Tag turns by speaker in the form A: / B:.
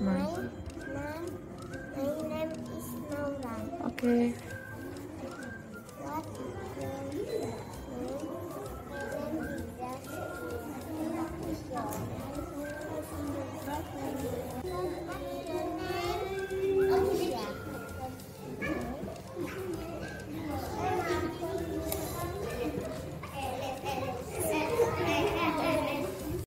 A: My, my,
B: my name is Nolan.
A: Okay.